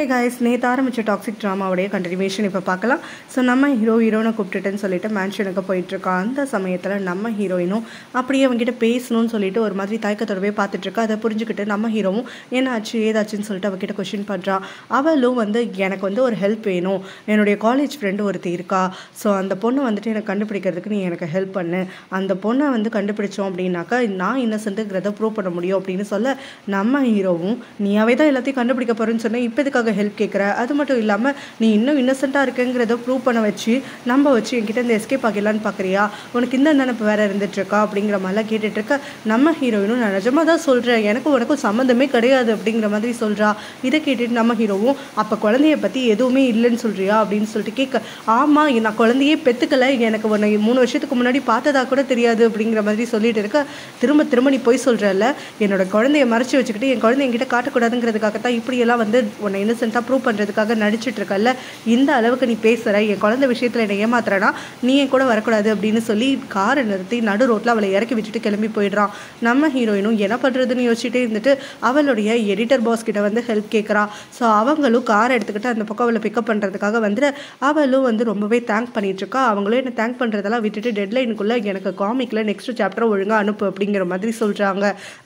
Hey guys நேற்று ஆரம்பித்த toxic ட்ராமாவுடைய continuation இப்போ பார்க்கலாம். ஸோ நம்ம ஹீரோ ஹீரோனை கூப்பிட்டுட்டுன்னு சொல்லிட்டு மேன்ஷனுக்கு போயிட்டுருக்கான் அந்த சமயத்தில் நம்ம ஹீரோயினும் அப்படியே அவங்ககிட்ட பேசணும்னு சொல்லிட்டு ஒரு மாதிரி தயக்கத்தோடவே பார்த்துட்ருக்கா அதை புரிஞ்சுக்கிட்டு நம்ம ஹீரோவும் என்னாச்சு? ஏதாச்சுன்னு சொல்லிட்டு அவகிட்ட கொஷின் பண்ணுறா அவளும் வந்து எனக்கு வந்து ஒரு ஹெல்ப் வேணும். என்னுடைய காலேஜ் ஃப்ரெண்டு ஒருத்தி இருக்கா. ஸோ அந்த பொண்ணை வந்துட்டு எனக்கு கண்டுபிடிக்கிறதுக்கு நீ எனக்கு ஹெல்ப் பண்ணு. அந்த பொண்ணை வந்து கண்டுபிடிச்சோம் அப்படின்னாக்கா நான் இன்னசென்ட்டுங்கிறத ப்ரூவ் பண்ண முடியும். அப்படின்னு சொல்ல நம்ம ஹீரோவும் நீயாவே தான் எல்லாத்தையும் கண்டுபிடிக்க போகிறேன்னு சொன்னேன் இப்போ இதுக்காக ஹெல்ப் கேட்குற அது மட்டும் இல்லாமல் நீ இன்னும் இன்னசென்ட்டாக இருக்குங்கிறத ப்ரூவ் பண்ண வச்சு நம்ப வச்சு என்கிட்ட இந்த எஸ்கேப் ஆகிடலான்னு பார்க்குறியா உனக்கு இந்த நினப்பு வேறு இருந்துட்டுருக்கா? அப்படிங்கிற மாதிரிலாம் கேட்டுட்ருக்க நம்ம ஹீரோயினும் நான் நிஜமாக தான் சொல்கிறேன் எனக்கும் உனக்கும் சம்மந்தமே கிடையாது அப்படிங்கிற மாதிரி சொல்கிறா இதை கேட்டுட்டு நம்ம ஹீரோவும் அப்போ குழந்தைய பற்றி எதுவுமே இல்லைன்னு சொல்கிறியா அப்படின்னு சொல்லிட்டு கேட்க ஆமாம் நான் குழந்தையே பெற்றுக்கலை எனக்கு உன்னை மூணு வருஷத்துக்கு முன்னாடி பார்த்ததா கூட தெரியாது. அப்படிங்கிற மாதிரி சொல்லிட்டு இருக்க. திரும்ப திரும்ப நீ போய் சொல்கிறல்ல என்னோட குழந்தைய மறைச்சி வச்சுக்கிட்டு என் குழந்தை என்கிட்ட காட்டக்கூடாதுங்கிறதுக்காக தான் இப்படியெல்லாம் வந்து உன்னை இன்னசென்ட்டாக ப்ரூவ் பண்ணுறதுக்காக நடிச்சிட்ருக்கல்ல இந்த அளவுக்கு நீ பேசுகிற என் குழந்தை விஷயத்தில் என்னை ஏமாத்துறனா நீ என் கூட வரக்கூடாது அப்படின்னு சொல்லி காரை நிறுத்தி நடு ரோட்டில் அவளை இறக்கி விட்டுட்டு கிளம்பி போயிடுறான். நம்ம ஹீரோயினும் என்ன பண்ணுறதுன்னு யோசிச்சுட்டே இருந்துட்டு அவளுடைய எடிட்டர் பாஸ் கிட்ட வந்து ஹெல்ப் கேட்குறா ஸோ அவங்களும் காரை எடுத்துக்கிட்டு அந்த பக்கம் அவளை பிக்கப் பண்ணுறதுக்காக வந்துட்டு அவளும் வந்து ரொம்பவே தேங்க் பண்ணிட்டு இருக்கா. அவங்களும் என்னை தேங்க் பண்ணுறதெல்லாம் விட்டுட்டு டெட்லைனுக்குள்ளே எனக்கு காமிக்கில் நெக்ஸ்ட் சாப்டர் ஒழுங்காக அனுப்பு அப்படிங்கிற மாதிரி சொல்கிறாங்க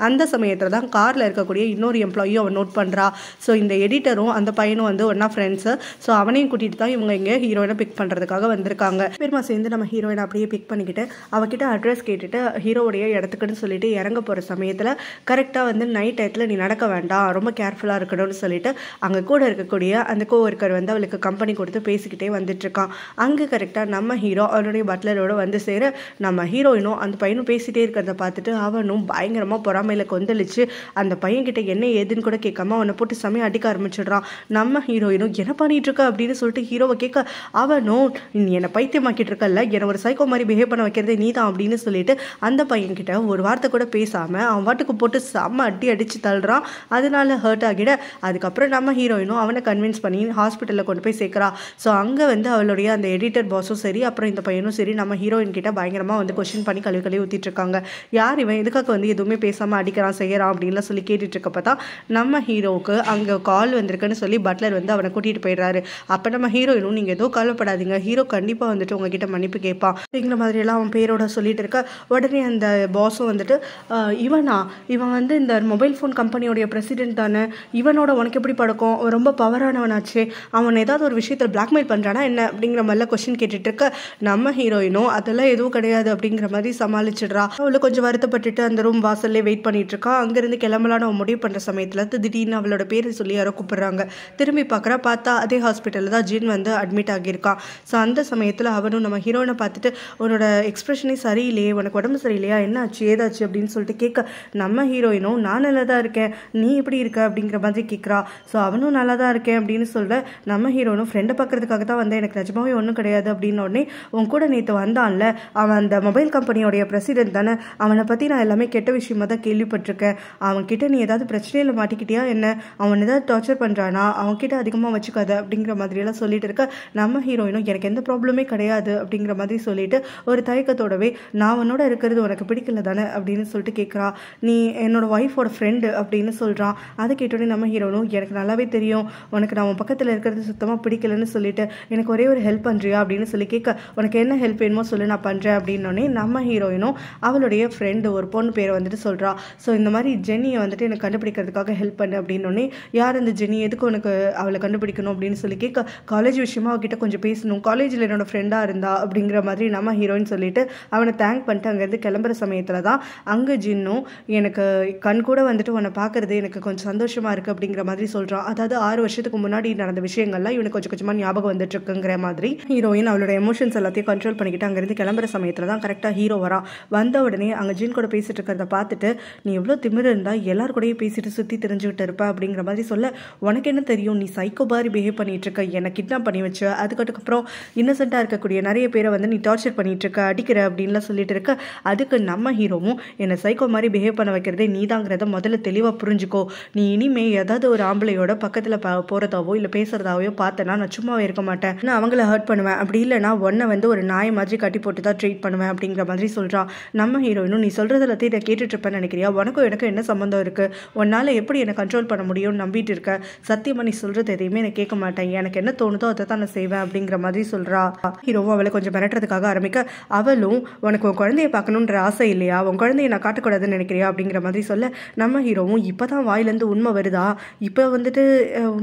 அந்த சமயத்தில் தான் காரில் இருக்கக்கூடிய இன்னொரு எம்ப்ளாயும் அவன் நோட் பண்ணுறா ஸோ இந்த எடிட்டரும் அந்த பையனும் வந்து ஒன்றா ஃப்ரெண்ட்ஸு ஸோ அவனையும் கூட்டிகிட்டு தான் இவங்க இங்கே ஹீரோயினை பிக் பண்ணுறதுக்காக வந்திருக்காங்க. பெருமா சேர்ந்து நம்ம ஹீரோயினை அப்படியே பிக் பண்ணிக்கிட்டு அவகிட்ட அட்ரஸ் கேட்டுட்டு ஹீரோவுடைய இடத்துக்குன்னு சொல்லிட்டு இறங்க போகிற சமயத்தில் கரெக்டாக வந்து நைட் டயத்தில் நீ நடக்க வேண்டாம் ரொம்ப கேர்ஃபுல்லாக இருக்கணும்னு சொல்லிட்டு அங்கே கூட இருக்கக்கூடிய அந்த கோ ஒர்க்கர் வந்து அவளுக்கு கம்பெனி கொடுத்து பேசிக்கிட்டே வந்துட்டுருக்கான். அங்கே கரெக்டாக நம்ம ஹீரோ அவனுடைய பட்லரோட வந்து சேர நம்ம ஹீரோயினும் அந்த பையனும் பேசிகிட்டே இருக்கிறத பார்த்துட்டு அவனும் பயங்கரமாக பொறாமையில் கொந்தளிச்சு அந்த பையன்கிட்ட என்ன ஏதுன்னு கூட கேட்காம அவனை போட்டு செமையாக அடிக்க ஆரம்பிச்சிடுறான். நம்ம ஹீரோயினும் என்ன பண்ணிட்டு இருக்க அப்படின்னு சொல்லிட்டு ஹீரோவை கேட்க அவனும் நீ என்னை பைத்தியமாக்கிட்டு இருக்கல்ல? என்னை ஒரு சைக்கோ மாதிரி பிஹேவ் பண்ண வைக்கிறதே நீ தான் அப்படின்னு சொல்லிட்டு அந்த பையன்கிட்ட ஒரு வார்த்தை கூட பேசாமல் அவன் வாட்டுக்கு போட்டு செம்ம அடி அடித்து தள்ளுறான். அதனால ஹர்ட் ஆகிட அதுக்கப்புறம் நம்ம ஹீரோயினும் அவனை கன்வின்ஸ் பண்ணி ஹாஸ்பிட்டலில் கொண்டு போய் சேர்க்குறா. ஸோ அங்கே வந்து அவளுடைய அந்த எடிட்டர் பாஸும் சரி அப்புறம் இந்த பையனும் சரி நம்ம ஹீரோயின் கிட்ட பயங்கரமாக வந்து கொஷின் பண்ணி கழுவி கழுவி ஊற்றிட்டு இருக்காங்க யார் இவன்? எதுக்காக வந்து எதுவுமே பேசாமல் அடிக்கிறான் செய்யறான் அப்படின்லாம் சொல்லி கேட்டுட்டு இருக்கப்ப தான் நம்ம ஹீரோவுக்கு அங்கே கால் வந்திருக்குன்னு சொல்லி பட்லர் வந்து அவனை கூட்டிகிட்டு போயிடுறாரு. அப்போ நம்ம ஹீரோயினும் நீங்கள் எதுவும் கவலைப்படாதீங்க. ஹீரோ கண்டிப்பாக வந்துட்டு உங்ககிட்ட மன்னிப்பு கேட்பான். அப்படிங்கிற மாதிரியெல்லாம் அவன் பேரோட சொல்லிட்டு இருக்க. உடனே அந்த பாஸும் வந்துட்டு இவனா? இவன் வந்து இந்த மொபைல் ஃபோன் கம்பெனியோடைய பிரசிடென்ட் தானே? இவனோட உனக்கு எப்படி படக்கும் ரொம்ப பவரானவனாச்சு அவன் ஏதாவது ஒரு விஷயத்தில் பிளாக்மெயில் பண்ணுறானா என்ன? அப்படிங்கிற மாதிரிலாம் கொஸ்டின் கேட்டுட்டு இருக்க நம்ம ஹீரோயினும் அதெல்லாம் எதுவும் கிடையாது அப்படிங்கிற மாதிரி சமாளிச்சிடுறா. அவளை கொஞ்சம் வருத்தப்பட்டுட்டு அந்த ரூம் வாசல்லே வெயிட் பண்ணிட்டு இருக்கா. அங்கேருந்து கிளம்பலான்னு அவன் முடிவு பண்ணுற சமயத்தில் திடீர்னு அவளோட பேரை சொல்லி யாரோ கூப்பிடுறாங்க. திரும்பி பார்க்குறா பார்த்தா அதே ஹாஸ்பிட்டலில் தான் ஜின் வந்து அட்மிட் ஆகியிருக்கான் ஸோ அந்த சமயத்தில் அவனும் நம்ம ஹீரோயினை பார்த்துட்டு உன்னோட எக்ஸ்பிரஷனே சரியில்லையே உனக்கு உடம்பு சரியில்லையா? என்னாச்சு ஏதாச்சு? அப்படின்னு சொல்லிட்டு கேட்க நம்ம ஹீரோயினும் நான் நல்லா தான் இருக்கேன். நீ எப்படி இருக்க? அப்படிங்கிற மாதிரி கேட்குறா. ஸோ அவனும் நல்லா தான் இருக்கேன் அப்படின்னு சொல்ல நம்ம ஹீரோனும் ஃப்ரெண்டை பார்க்கறதுக்காக தான் வந்தேன். எனக்கு நிஜமாவே ஒன்றும் கிடையாது. அப்படின்னு உடனே உன் கூட நேற்று வந்தான்ல அவன் அந்த மொபைல் கம்பெனியோடைய பிரசிடென்ட் தானே? அவனை பற்றி நான் எல்லாமே கெட்ட விஷயமா தான் கேள்விப்பட்டிருக்கேன். அவன்கிட்ட நீ ஏதாவது பிரச்சனையில் மாட்டிக்கிட்டியா என்ன? அவன் ஏதாவது டார்ச்சர் பண்ணுறான் அவன்கிட்ட அதிகமாக வச்சுக்காத அப்படிங்கிற மாதிரியெல்லாம் சொல்லிட்டு இருக்க நம்ம ஹீரோயினும் எனக்கு எந்த ப்ராப்ளமே கிடையாது அப்படிங்கிற மாதிரி சொல்லிட்டு ஒரு தயக்கத்தோடவே நான் உன்னோட இருக்கிறது உனக்கு பிடிக்கல தானே? அப்படின்னு சொல்லிட்டு கேட்குறான் நீ என்னோட ஒய்ஃபோட ஃப்ரெண்டு அப்படின்னு சொல்கிறான் அதை கேட்டோடனே நம்ம ஹீரோனும் எனக்கு நல்லாவே தெரியும். உனக்கு நான் உன் பக்கத்தில் இருக்கிறது சுத்தமாக பிடிக்கலன்னு சொல்லிட்டு எனக்கு ஒரே ஒரு ஹெல்ப் பண்ணுறியா அப்படின்னு சொல்லி கேட்க உனக்கு என்ன ஹெல்ப் வேணுமோ சொல்லு நான் பண்ணுறேன் அப்படின்னோடனே நம்ம ஹீரோயினும் அவளுடைய ஃப்ரெண்டு ஒரு பொண்ணு பேரை வந்துட்டு சொல்கிறா ஸோ இந்த மாதிரி ஜென்னியை வந்துட்டு எனக்கு கண்டுபிடிக்கிறதுக்காக ஹெல்ப் பண்ணு அப்படின்னோடனே யார் அந்த ஜெனி எதுக்கு உனக்கு அவளை கண்டுபிடிக்கணும் அப்படின்னு சொல்லி கேட்க காலேஜ் விஷயமா அவகிட்ட கொஞ்சம் பேசணும். காலேஜில் என்னோட ஃப்ரெண்டாக இருந்தா? அப்படிங்கிற மாதிரி நம்ம ஹீரோயின் சொல்லிட்டு அவனை தேங்க் பண்ணிட்டு அங்கேருந்து கிளம்புற சமயத்தில் தான் அங்கே ஜின்னும் எனக்கு கண் கூட வந்துட்டு உன்னை பார்க்கறது எனக்கு கொஞ்சம் சந்தோஷமாக இருக்குது அப்படிங்கிற மாதிரி சொல்கிறான் அதாவது ஆறு வருஷத்துக்கு முன்னாடி நடந்த விஷயங்கள்லாம் இவனுக்கு கொஞ்சம் கொஞ்சமாக ஞாபகம் வந்துட்டுருக்குங்கிற மாதிரி ஹீரோயின் அவளோட எமோஷன்ஸ் எல்லாத்தையும் கண்ட்ரோல் பண்ணிக்கிட்டு அங்கேருந்து கிளம்புற சமயத்தில் தான் கரெக்டாக ஹீரோ வரான் வந்த உடனே அங்கே ஜின் கூட பேசிட்டு இருக்கிறத பார்த்துட்டு நீ எவ்வளோ திமிர இருந்தால் எல்லார் கூடயும் பேசிட்டு சுற்றி தெரிஞ்சுக்கிட்டு இருப்ப அப்படிங்கிற மாதிரி சொல்ல உனக்கு என்ன தெரியும்? நீ சைக்கோ மாதிரி பிஹேவ் பண்ணிட்டு இருக்க என்னை கிட்னாப் பண்ணி வச்சு. அதுக்கப்புறம் இன்னசென்ட்டாக இருக்கக்கூடிய நிறைய பேரை வந்து நீ டார்ச்சர் பண்ணிட்டு இருக்க அடிக்கிற அப்படின்லாம் சொல்லிட்டு இருக்க. அதுக்கு நம்ம ஹீரோவும் என்னை சைக்கோ மாதிரி பிஹேவ் பண்ண வைக்கிறதே நீதாங்கிறத முதல்ல தெளிவாக புரிஞ்சுக்கோ. நீ இனிமே ஏதாவது ஒரு ஆம்பளையோட பக்கத்தில் போகிறதாவோ இல்லை பேசுகிறதாவோ பார்த்தேன்னா நான் சும்மாவே இருக்க மாட்டேன். நான் அவங்கள ஹர்ட் பண்ணுவேன். அப்படி இல்லைனா ஒன்றை வந்து ஒரு நாய் மாதிரி கட்டி போட்டு தான் ட்ரீட் பண்ணுவேன் அப்படிங்கிற மாதிரி சொல்கிறான் நம்ம ஹீரோயினும் நீ சொல்கிறது எல்லாத்தையும் இதை கேட்டுட்டு நினைக்கிறியா? உனக்கும் எனக்கும் என்ன சம்மந்தம் இருக்குது உன்னால் எப்படி என்னை கண்ட்ரோல் பண்ண முடியும்னு நம்பிட்டு இருக்க? சத் சத்தியமணி சொல்கிறது எதையுமே நான் கேட்க மாட்டேன். எனக்கு என்ன தோணுதோ அதை தான் நான் செய்வேன் அப்படிங்கிற மாதிரி சொல்கிறா ஹீரோவும் அவளை கொஞ்சம் மிரட்டுறதுக்காக ஆரம்பிக்க அவளும் உனக்கு உன் குழந்தைய பார்க்கணுன்ற ஆசை இல்லையா? உன் குழந்தைய நான் காட்டக்கூடாதுன்னு நினைக்கிறியா? அப்படிங்கிற மாதிரி சொல்ல நம்ம ஹீரோவும் இப்போ தான் வாயிலேருந்து உண்மை வருதா? இப்போ வந்துட்டு